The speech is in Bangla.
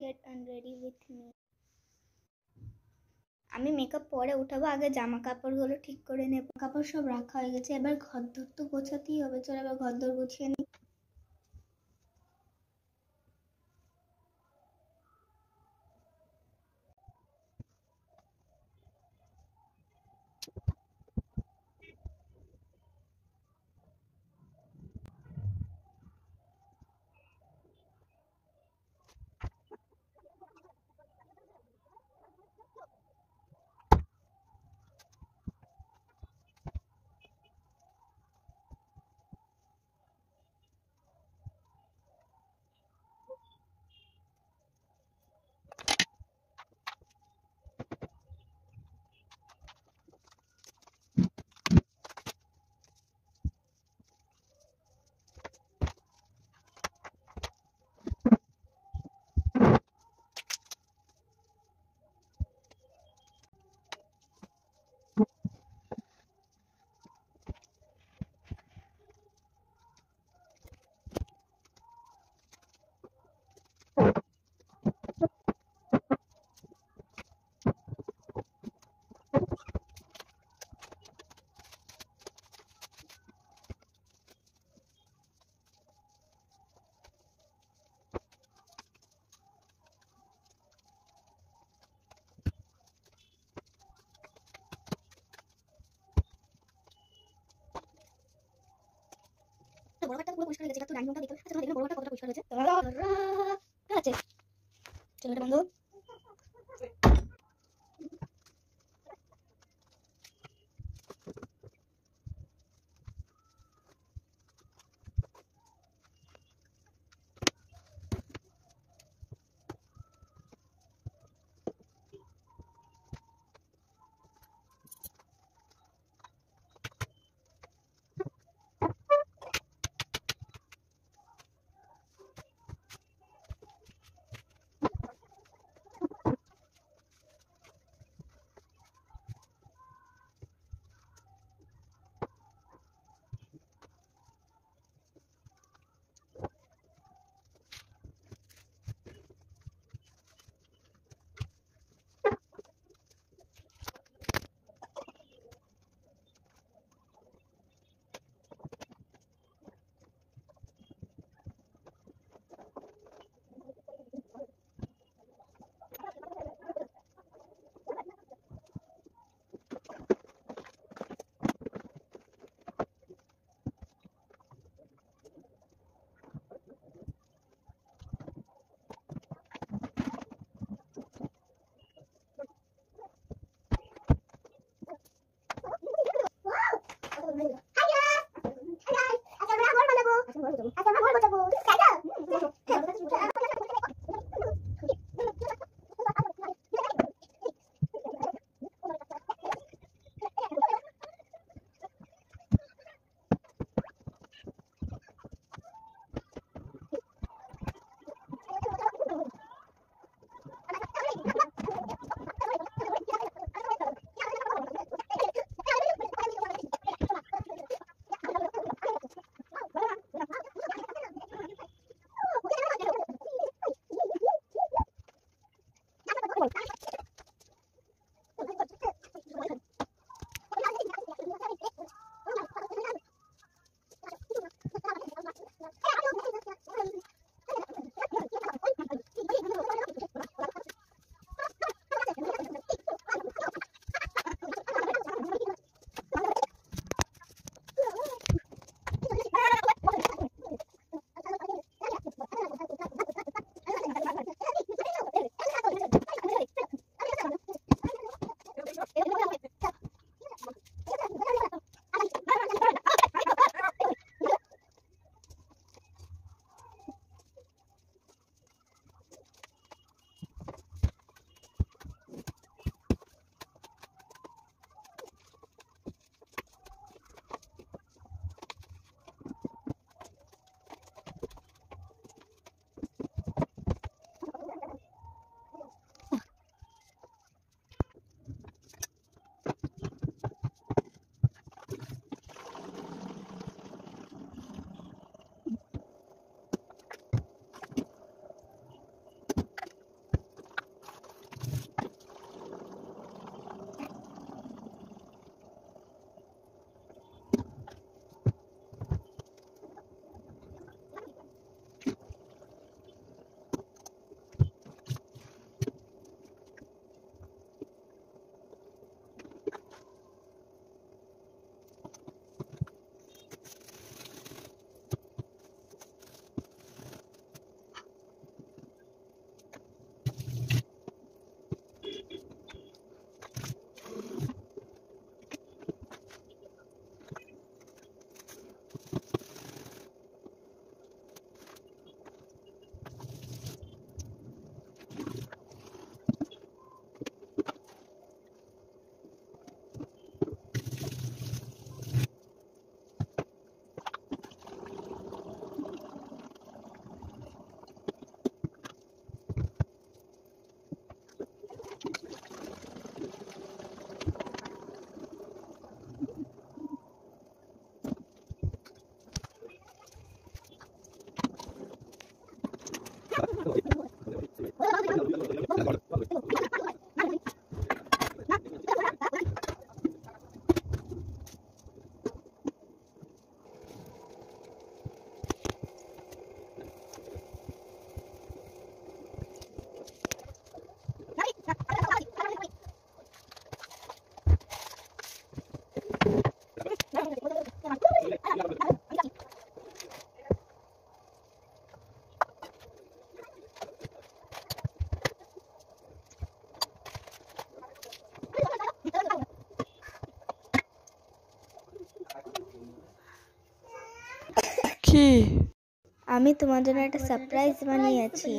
গেট আনরেডি উইথ মি আমি মেকআপ পরে উঠাবো, আগে জামা কাপড়গুলো ঠিক করে নেব, কাপড় সব রাখা হয়ে গেছে, এবার ঘর দর তো গোছাতেই হবে, চলো এবার ঘর দর গুছিয়ে নিই পুরো পরিষ্কার হয়ে গেছে একটু ডাইনিং রুমটা দেখতে আচ্ছা তোমরা দেখলে বড় ঘরটা কতটা পরিষ্কার হয়েছে ঠিক আছে চলো এটা বন্ধ Come on. কি? আমি তোমার জন্য একটা সারপ্রাইজ বানিয়েছি।